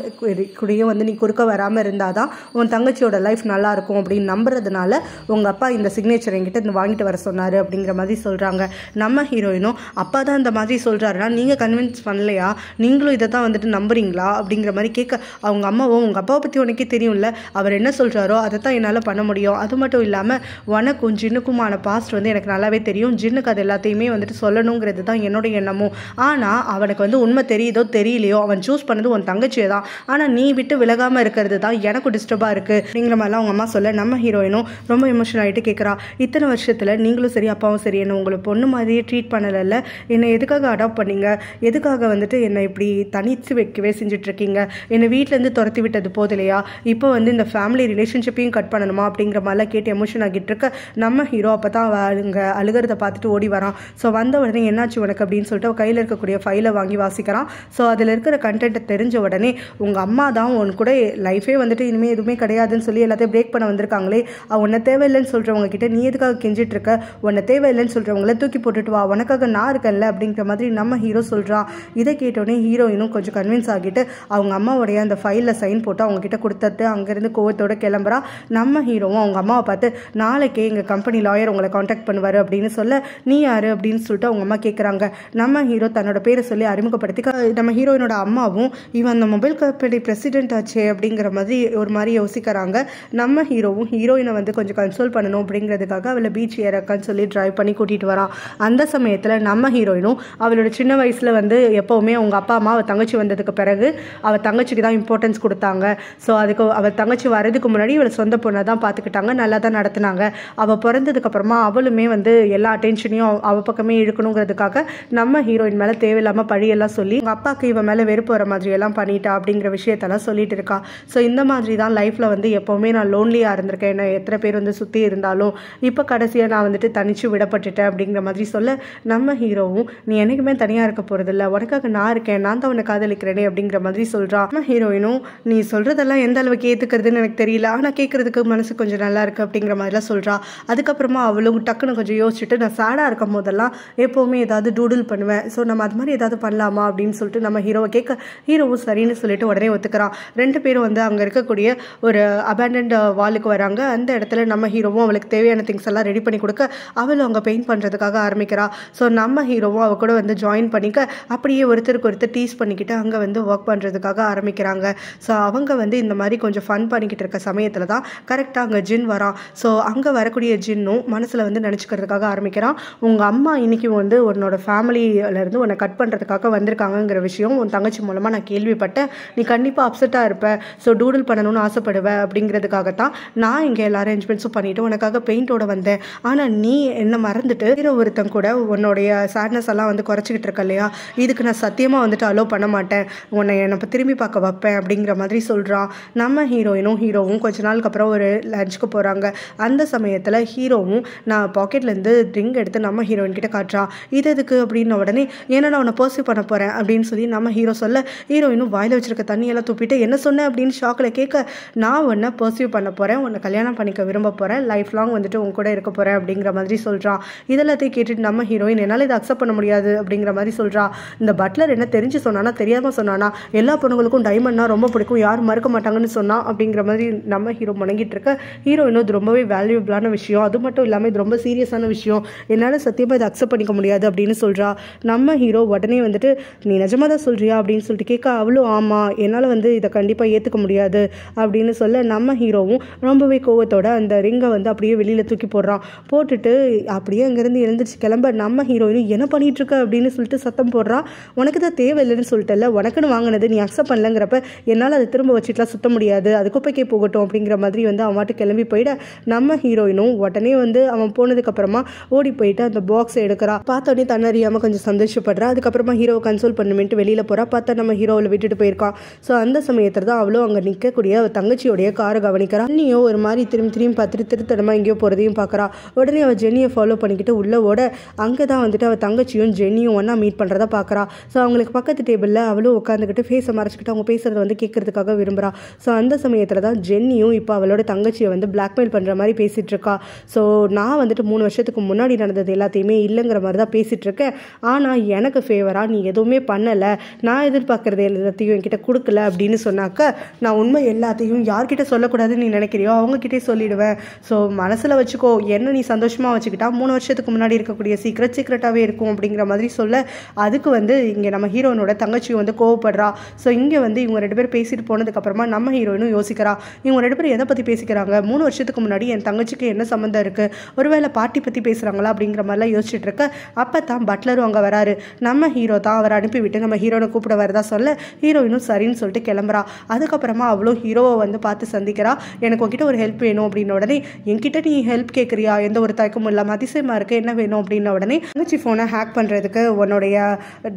கூடயும் வந்து நீ குறுக்க வராமல் இருந்தால் தான் உன் தங்கச்சியோட லைஃப் நல்லாயிருக்கும் அப்படின்னு நம்புறதுனால உங்கள் அப்பா இந்த சிக்னேச்சர் என்கிட்ட இந்த வாங்கிட்டு வர சொன்னார் அப்படிங்கிற மாதிரி சொல்கிறாங்க நம்ம ஹீரோயினும் அப்பா தான் இந்த மாதிரி சொல்கிறாருன்னா நீங்கள் கன்வின்ஸ் பண்ணலையா? நீங்களும் இதை தான் வந்துட்டு நம்புறீங்களா? அப்படிங்கிற மாதிரி கேட்க அவங்க அம்மாவும் உங்கள் அப்பாவை பற்றி உனக்கே தெரியும்ல. அவர் என்ன சொல்கிறாரோ அதை தான் என்னால் பண்ண முடியும். அது மட்டும் இல்லாமல் உனக்கும் ஜின்னுக்குமான பாஸ்ட் வந்து எனக்கு நல்லாவே தெரியும். ஜின்னுக்கு அது எல்லாத்தையுமே வந்துட்டு சொல்லணுங்கிறது தான் என்னோட எண்ணமும். ஆனால் அவனுக்கு வந்து உண்மை தெரியுதோ தெரியலையோ அவன் சூஸ் பண்ணது உன் தங்கச்சியை தான். ஆனால் நீ விட்டு விலகாமல் இருக்கிறது தான் எனக்கும் டிஸ்டர்பாக இருக்குது அப்படிங்கிற மாதிரிலாம் அவங்க அம்மா சொல்ல நம்ம ஹீரோயினும் ரொம்ப எமோஷனல் ஆகிட்டு கேட்குறா இத்தனை வருஷத்தில் நீங்களும் சரி அப்பாவும் சரி என்ன உங்களை பொண்ணு மாதிரியே ட்ரீட் பண்ணலைல்ல. என்னை எதுக்காக அடாப்ட் பண்ணீங்க? எதுக்காக வந்துட்டு என்னை இப்படி தனித்து வைக்கவே செஞ்சுட்ருக்கீங்க என்னை வீட்டிலேருந்து துரத்தி விட்டது போதில்லையா இப்போ வந்து இந்த ஃபேமிலி ரிலேஷன்ஷிப்பையும் கட் பண்ணணுமா அப்படிங்கிற மாதிரிலாம் கேட்டு எமோஷன் ஆகிட்டு இருக்க நம்ம ஹீரோ அப்போ தான் அழுங்க அழுகிறத பார்த்துட்டு ஓடி வரான். ஸோ வந்த உடனே என்னாச்சு உனக்கு அப்படின்னு சொல்லிட்டு கையில் இருக்கக்கூடிய ஃபைலை வாங்கி வாசிக்கிறான். ஸோ அதில் இருக்கிற கண்டென்ட்டை தெரிஞ்ச உடனே உங்கள் அம்மா தான் உன் கூட லைஃபே வந்துட்டு இனிமேல் எதுவுமே கிடையாதுன்னு சொல்லி எல்லாத்தையும் பிரேக் பண்ண வந்திருக்காங்களே. அவ உன்னை தேவையில்லைன்னு சொல்கிறவங்க கிட்ட நீ எதுக்காக கெஞ்சிட்டு இருக்க? உன்னை தேவையில்லைன்னு சொல்கிறவங்கள தூக்கி போட்டுட்டு வா. உனக்காக நான் இருக்கேன்ல அப்படிங்கிற மாதிரி நம்ம ஹீரோ சொல்கிறான் இதை கேட்டோடனே ஹீரோயினும் கொஞ்சம் கன்வின்ஸ் ஆகிட்டு அவங்க அம்மாவுடைய அந்த ஃபைலில் சைன் போட்டு அவங்க அவங்கக்கிட்ட கொடுத்துட்டு அங்கேருந்து கோவத்தோடு கிளம்புறா. நம்ம ஹீரோவும் அவங்க அம்மாவை பார்த்து நாளைக்கே எங்கள் கம்பெனி லாயர் உங்களை காண்டாக்ட் பண்ணுவார் அப்படின்னு சொல்ல நீ யார்? அப்படின்னு சொல்லிட்டு அவங்க அம்மா கேட்குறாங்க நம்ம ஹீரோ தன்னோட பேரை சொல்லி அறிமுகப்படுத்தி நம்ம ஹீரோயினோட அம்மாவும் இவன் அந்த மொபைல் கம்பெனி பிரசிடென்ட் ஆச்சே அப்படிங்கிற மாதிரி ஒரு மாதிரி யோசிக்கிறாங்க. நம்ம ஹீரோவும் ஹீரோயினை வந்து கொஞ்சம் கன்சோல் பண்ணணும் அப்படிங்கிறதுக்காக அவளை பீச் ஏறக்கான்னு சொல்லி ட்ரைவ் பண்ணி கூட்டிகிட்டு வரான் அந்த சமயத்தில் நம்ம ஹீரோயினும் அவளோட சின்ன வயசில் வந்து எப்போவுமே அவங்க அப்பா அம்மா அவள் தங்கச்சி வந்ததுக்கு பிறகு அவள் தங்கச்சிக்கு தான் இம்பார்ட்டன்ஸ் கொடுத்தாங்க. ஸோ அதுக்கு அவள் தங்கச்சி வரதுக்கு முன்னாடி இவளை சொந்த பொண்ணை தான் பார்த்துக்கிட்டாங்க. நல்லா தான் நடத்துனாங்க. அவள் பிறந்ததுக்கப்புறமா அவளுமே வந்து எல்லா அட்டென்ஷனையும் அவள் பக்கமே இழுக்கணுங்கிறதுக்காக நம்ம ஹீரோயின் மேலே தேவையில்லாமல் பழியெல்லாம் சொல்லி உங்கள் அப்பாவுக்கு இவன் மேலே வெறுப்பு வர மாதிரி எல்லாம் பண்ணிட்டா அப்படிங்கிற விஷயத்தெல்லாம் சொல்லிட்டு இருக்கா. ஸோ இந்த மாதிரி தான் லைஃப்பில் வந்து எப்போவுமே நான் லோன்லியாக இருந்திருக்கேன். என்ன எத்தனை பேர் வந்து சுற்றி இருந்தாலும் இப்போ கடைசியாக நான் வந்துட்டு தனிச்சு விடப்பட்டுட்டேன் அப்படிங்கிற மாதிரி சொல்ல நம்ம ஹீரோவும் நீ என்னைக்குமே தனியாக இருக்க போகிறதில்ல உனக்காக நான் இருக்கேன். நான் தான் உன்னை காதலிக்கிறேனே அப்படிங்கிற மாதிரி சொல்கிறான் நம்ம ஹீரோயினும் நீ சொல் சொல்கிறதெல்லாம் எந்த அளவுக்கு ஏற்றுக்கிறதுன்னு எனக்கு தெரியல. ஆனால் கேட்குறதுக்கு மனசு கொஞ்சம் நல்லா இருக்குது அப்படிங்கிற மாதிரிலாம் சொல்கிறா அதுக்கப்புறமா அவளும் டக்குன்னு கொஞ்சம் யோசிச்சுட்டு நான் சேடாக இருக்கும் போதெல்லாம் எப்போவுமே ஏதாவது டூடில் பண்ணுவேன். ஸோ நம்ம அது மாதிரி ஏதாவது பண்ணலாமா அப்படின்னு சொல்லிட்டு நம்ம ஹீரோவை கேட்க ஹீரோவும் சரின்னு சொல்லிட்டு உடனே ஒத்துக்கிறான். ரெண்டு பேரும் வந்து அங்கே இருக்கக்கூடிய ஒரு அபேண்டன்ட் வாலுக்கு வராங்க. அந்த இடத்துல நம்ம ஹீரோவும் அவளுக்கு தேவையான திங்ஸ் எல்லாம் ரெடி பண்ணி கொடுக்க அவளும் அங்கே பெயிண்ட் பண்ணுறதுக்காக ஆரம்பிக்கிறா. ஸோ நம்ம ஹீரோவும் அவ கூட வந்து ஜாயின் பண்ணிக்க அப்படியே ஒருத்தருக்கு ஒருத்தர் டீஸ் பண்ணிக்கிட்டு அங்கே வந்து ஒர்க் பண்ணுறதுக்காக ஆரம்பிக்கிறாங்க. ஸோ அவங்க வந்து இந்த மாதிரி கொஞ்சம் ஃபன் பண்ணிக்கிட்டு இருக்க சமயத்தில் தான் கரெக்டாக அங்கே ஜின் வரான் ஸோ அங்கே வரக்கூடிய ஜின்னும் மனசில் வந்து நினச்சிக்கிறதுக்காக ஆரம்பிக்கிறான். உங்கள் அம்மா இன்றைக்கி வந்து உன்னோட ஃபேமிலியிலேருந்து உன்னை கட் பண்ணுறதுக்காக வந்திருக்காங்கங்கிற விஷயம் உன் தங்கச்சி மூலமாக நான் கேள்விப்பட்டேன். நீ கண்டிப்பாக அப்செட்டாக இருப்ப. ஸோ டூடில் பண்ணணும்னு ஆசைப்படுவேன் அப்படிங்கிறதுக்காகத்தான் நான் இங்கே எல்லா அரேஞ்ச்மெண்ட்ஸும் பண்ணிவிட்டு உனக்காக பெயிண்டோட வந்தேன். ஆனால் நீ என்ன மறந்துட்டு வேற ஒருத்தன் கூட உன்னுடைய சேட்னஸ் எல்லாம் வந்து குறைச்சிக்கிட்டு இருக்க இல்லையா? இதுக்கு நான் சத்தியமாக வந்துட்டு அலோவ் பண்ண மாட்டேன். உன்னை என்னை திரும்பி பார்க்க வைப்பேன் அப்படிங்கிற மாதிரி ஸோ சொல்கிறான் நம்ம ஹீரோயினும் ஹீரோவும் கொஞ்ச நாளுக்கு அப்புறம் ஒரு லஞ்சுக்கு போகிறாங்க அந்த சமயத்தில் ஹீரோவும் நான் பாக்கெட்லேருந்து ட்ரிங்க் எடுத்து நம்ம ஹீரோயின் கிட்ட காட்டுறான் இது எதுக்கு? அப்படின்ன உடனே ஏன்னா நான் உன்னை பர்சிவ் பண்ண போகிறேன் அப்படின்னு சொல்லி நம்ம ஹீரோ சொல்ல ஹீரோயினும் வாயில் வச்சிருக்க தண்ணியெல்லாம் துப்பிட்டு என்ன சொன்னேன் அப்படின்னு ஷாக்கில் கேட்க நான் உன்னை பர்சிவ் பண்ண போகிறேன் உன்னை கல்யாணம் பண்ணிக்க விரும்ப போகிறேன் லைஃப் லாங் வந்துட்டு உன் கூட இருக்க போகிறேன் அப்படிங்கிற மாதிரி சொல்கிறான் இதெல்லாத்தையும் கேட்டுட்டு நம்ம ஹீரோயின் என்னால் இதை அக்செப்ட் பண்ண முடியாது. அப்படிங்கிற மாதிரி சொல்கிறா இந்த பட்லர் என்ன தெரிஞ்சு சொன்னானா தெரியாமல் சொன்னானா எல்லா பொண்ணுங்களுக்கும் டைமண்ட்னா ரொம்ப பிடிக்கும். யாரும் மறுக்க மாட்டாங்கன்னு சொன்னால் அப்படிங்கிற மாதிரி நம்ம ஹீரோ முணங்கிட்டு இருக்க ஹீரோயினும் இது ரொம்பவே வேல்யூபிளான விஷயம். அது மட்டும் இல்லாமல் இது ரொம்ப சீரியஸான விஷயம். என்னால் சத்தியமாக இதை அக்செப்ட் பண்ணிக்க முடியாது அப்படின்னு சொல்கிறா நம்ம ஹீரோ உடனே வந்துட்டு நீ நிஜமாக தான் சொல்கிறியா அப்படின்னு சொல்லிட்டு கேட்க அவளும் ஆமாம் என்னால் வந்து இதை கண்டிப்பாக ஏற்றுக்க முடியாது. அப்படின்னு சொல்ல நம்ம ஹீரோவும் ரொம்பவே கோவத்தோட அந்த ரிங்கை வந்து அப்படியே வெளியில் தூக்கி போடுறான். போட்டுட்டு அப்படியே அங்கேருந்து எழுந்திரிச்சு கிளம்ப நம்ம ஹீரோயினும் என்ன பண்ணிகிட்ருக்க அப்படின்னு சொல்லிட்டு சத்தம் போடுறா. உனக்கு தான் தேவையில்லைன்னு சொல்லிட்டல உனக்குன்னு வாங்கினது நீ அக்செப்ட் பண்ணலங்கிறப்ப என்னால் அதை திரும்ப வச்சுட்டுலாம் சுத்த முடியாது. அது குப்பைக்கே போகட்டும் அப்படிங்கிற மாதிரி வந்து அவன் மாட்டு கிளம்பி போயிட நம்ம ஹீரோயினும் உடனே வந்து அவன் போனதுக்கப்புறமா ஓடி போயிட்டு அந்த பாக்ஸை எடுக்கிறா பார்த்தோன்னே தன்னறியாமல் கொஞ்சம் சந்தோஷப்படுறா. அதுக்கப்புறமா ஹீரோவை கன்சோல் பண்ணுமென்ட்டு வெளியில் போகிறா பார்த்தா நம்ம ஹீரோவில் விட்டுட்டு போயிருக்கான். ஸோ அந்த சமயத்தில் தான் அவ்வளோ அங்கே நிற்கக்கூடிய தங்கச்சியோடைய காரை கவனிக்கிறா. அண்ணியோ ஒரு மாதிரி திரும்பி திரும்பி பார்த்துட்டு திருத்தனமாக எங்கேயோ போகிறதையும் பார்க்குறா. உடனே அவள் ஜென்னியை ஃபாலோ பண்ணிக்கிட்டு உள்ள ஓட அங்கே தான் வந்துட்டு அவள் தங்கச்சியும் ஜென்னியும் ஒன்றா மீட் பண்ணுறதா பார்க்குறா. ஸோ அவங்களுக்கு பக்கத்து டேபிளில் அவளும் உட்காந்துக்கிட்டு ஃபேஸை மறைச்சிக்கிட்டு அவங்க பேசுகிறத வந்து கேட்கறதுக்காக விரும்புகிறா ஸோ அந்த சமயத்தில் தான் ஜென்னியும் இப்போ அவளோட தங்கச்சியை வந்து பிளாக்மெயில் பண்ணுற மாதிரி பேசிகிட்டு இருக்கா ஸோ நான் வந்துட்டு மூணு வருஷத்துக்கு முன்னாடி நடந்தது எல்லாத்தையுமே இல்லைங்கிற மாதிரி தான் பேசிகிட்டு இருக்கேன் ஆனால் எனக்கு ஃபேவராக நீ எதுவுமே பண்ணலை. நான் எதிர்பார்க்குறது எல்லாத்தையும் என்கிட்ட கொடுக்கல அப்படின்னு சொன்னாக்க நான் உண்மை எல்லாத்தையும் யார்கிட்ட சொல்லக்கூடாதுன்னு நீ நினைக்கிறியோ அவங்கக்கிட்டே சொல்லிடுவேன். ஸோ மனசில் வச்சுக்கோ என்ன நீ சந்தோஷமாக வச்சுக்கிட்டா மூணு வருஷத்துக்கு முன்னாடி இருக்கக்கூடிய சீக்ரெட் சீக்ரெட்டாகவே இருக்கும் அப்படிங்கிற மாதிரி சொல்ல அதுக்கு வந்து இங்கே நம்ம ஹீரோனோட தங்கச்சியும் வந்து கோவப்படுறா. ஸோ இங்கே வந்து இவங்க ரெண்டு பேர் பேசிட்டு போனதுக்கப்புறமா நம்ம ஹீரோயினும் யோசிக்கிறா. இவங்க ரெண்டு பேரும் எதை பற்றி பேசிக்கிறாங்க? மூணு வருஷத்துக்கு முன்னாடி என் தங்கச்சிக்கு என்ன சம்மந்தம் இருக்குது ஒருவேளை பாட்டி பற்றி பேசுகிறாங்களா அப்படிங்கிற மாதிரிலாம் யோசிச்சுட்டு இருக்க. அப்போ தான் பட்லரும் அங்கே வராரு. நம்ம ஹீரோ தான் அவரை அனுப்பிவிட்டு நம்ம ஹீரோனை கூப்பிட வரதா சொல்ல ஹீரோயினும் சரின்னு சொல்லிட்டு கிளம்புறா. அதுக்கப்புறமா அவளும் ஹீரோவை வந்து பார்த்து சந்திக்கிறா. எனக்கு உங்ககிட்ட ஒரு ஹெல்ப் வேணும் அப்படின்ன உடனே என்கிட்ட நீ ஹெல்ப் கேட்குறியா எந்த ஒரு தயக்கமும் இல்லாமல் அதிசயமாக இருக்குது என்ன வேணும்? அப்படின்ன உடனே தங்கச்சி ஃபோனை ஹேக் பண்ணுறதுக்கு உன்னுடைய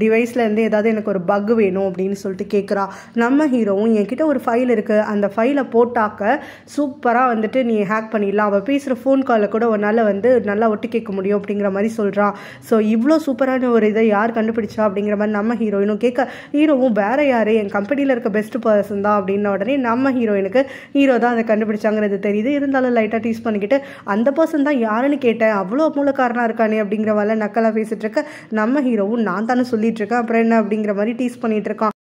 டிவைஸ்லேருந்து ஏதாவது எனக்கு ஒரு பக் வேணும் அப்படின்னு சொல்லிட்டு கேட்குறா நம்ம ஹீரோவும் என்கிட்ட ஒரு ஃபைல் இருக்குது அந்த ஃபைலை போட்டாக்க சூப்பராக வந்துட்டு நீ ஹேக் பண்ணிடலாம். அவள் பேசுகிற ஃபோன் காலில் கூட உன்னால் வந்து நல்லா ஒட்டு கேட்க முடியும் அப்படிங்கிற மாதிரி சொல்கிறான் ஸோ இவ்வளோ சூப்பரான ஒரு இதை யார் கண்டுபிடிச்சா அப்படிங்கிற மாதிரி நம்ம ஹீரோயினும் கேட்க ஹீரோவும் வேற யார்? என் கம்பெனியில் இருக்க பெஸ்ட் பர்சன் தான். அப்படின்ன உடனே நம்ம ஹீரோயினுக்கு ஹீரோ தான் அதை கண்டுபிடிச்சாங்கிறது தெரியுது. இருந்தாலும் லைட்டாக டீஸ் பண்ணிக்கிட்டு அந்த பர்சன் தான் யாருன்னு கேட்டேன். அவ்வளோ மூலக்காரனாக இருக்கானே அப்படிங்கிற மாதிரிலாம் நக்கலாக பேசிகிட்டு இருக்க நம்ம ஹீரோவும் நான் தானே சொல்லிகிட்டு இருக்கேன். அப்புறம் என்ன அப்படிங்கிற மாதிரி டீஸ் பண்ணிகிட்டு இருக்கான்.